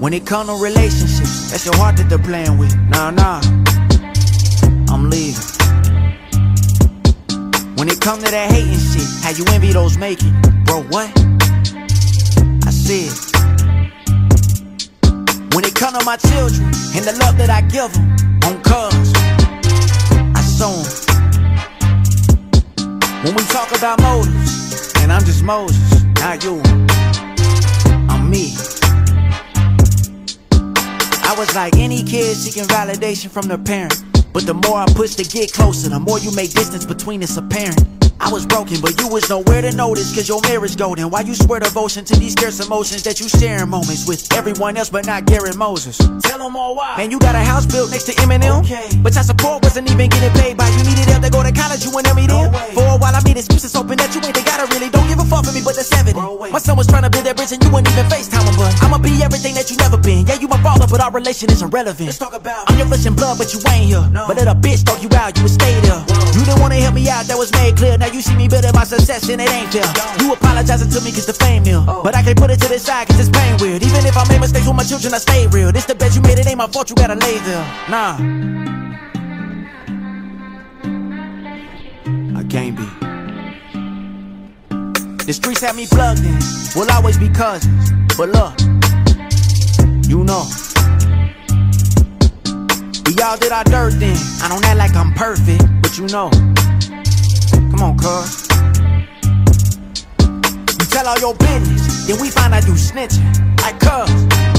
When it come to relationships, that's your heart that they're playing with. Nah, nah, I'm leaving. When it come to that hating shit, how you envy those making, bro? What? I see it. When it come to my children and the love that I give them, on I show 'em. When we talk about motives, and I'm just Moses, not you. I'm me. I was like any kid seeking validation from their parent. But the more I push to get closer, the more you make distance between us apparent. I was broken, but you was nowhere to notice, cause your mirror's golden. Why you swear devotion to these scarce emotions that you share in moments with everyone else but not Garrett Moses? Tell them all why. Man, you got a house built next to Eminem. Okay. But your support wasn't even getting paid by you. Needed help to go to college, you and them No there. For a while, I made excuses hoping that you ain't they gotta really. Don't give a fuck for me, but that's evident. Bro. My son was trying to build that bridge and you wouldn't even but I'ma be everything that you never been. Yeah, you my father, but our relation is irrelevant. Let's talk about. I'm your flesh and blood, but you ain't here. No. But let a bitch throw you out, you would stay there. You didn't wanna help me out, that was made clear. Now you see me building my success and it ain't fair. You apologizing to me cause the fame near. Oh. But I can't put it to the side cause it's pain weird. Even if I made mistakes with my children, I stay real. This the best you made, it ain't my fault, you gotta lay there. Nah. I can't be. The streets have me plugged in. We'll always be cousins. But look, you know. We all did our dirt then. I don't act like I'm perfect, but you know. Come on, cuz. You tell all your business, then we find out you snitching. Like cuz.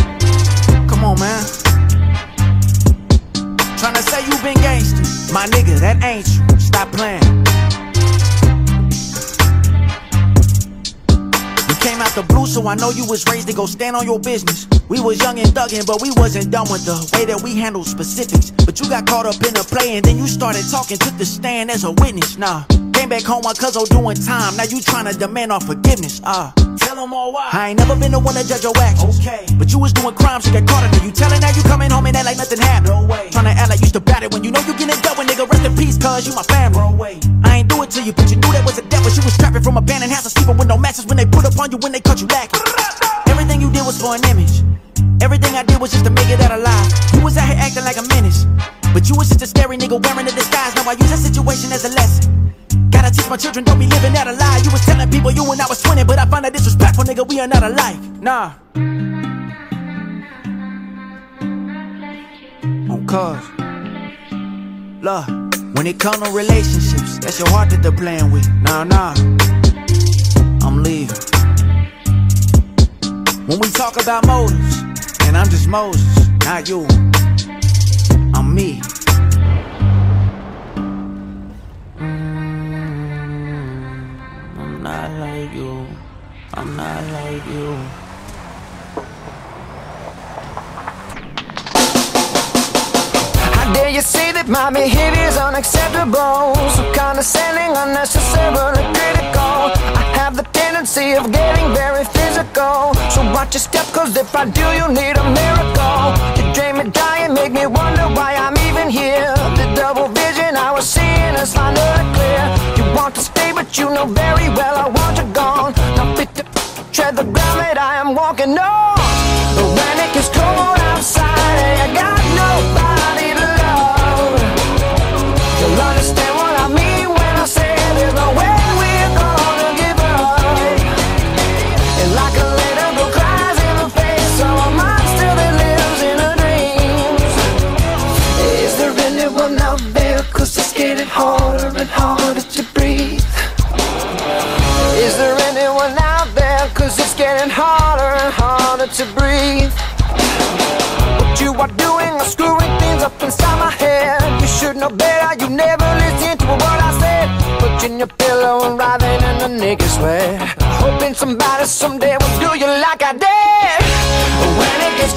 So I know you was raised to go stand on your business. We was young and thuggin', but we wasn't done with the way that we handled specifics. But you got caught up in the play, and then you started talking, took the stand as a witness. Nah, came back home while cuzzo doing time. Now you tryna demand our forgiveness. Ah, Tell them all why. I ain't never been the one to judge your actions. Okay. But you was doing crimes, you got caught in it. You telling now you coming home and act like nothing happened. No way. Tryna act like you still bad it when you know you getting going, nigga. Rest in peace, cuz you my family. Bro, wait. I ain't do it to you, but you knew that was devil. She was trapping from abandoned houses, sleeping with no matches when they put up on you when they caught you lacking. Everything you did was for an image. Everything I did was just to make it out alive. You was out here acting like a menace. But you was just a scary nigga wearing a disguise. Now I use that situation as a lesson. Gotta teach my children, don't be living out a lie. You was telling people you when I was 20, but I find that disrespectful, nigga. We are not alike. Nah. On cuz. Look, when it comes to relationships, that's your heart that they're playing with. Nah, nah. I'm leaving. When we talk about motives, and I'm just Moses, not you. I'm me. Mm, I'm not like you. I'm not like you. Dare you say that my behavior's unacceptable? So condescending, unnecessarily critical. I have the tendency of getting very physical. So watch your step, cause if I do, you need a miracle. You drain me down, make me wonder why I'm getting harder and harder to breathe. Is there anyone out there? Cause it's getting harder and harder to breathe. What you are doing is screwing things up inside my head. You should know better, you never listen to a word I said. Putting your pillow and writhing in the niggas sweat. Hoping somebody someday will do you like I did. When it gets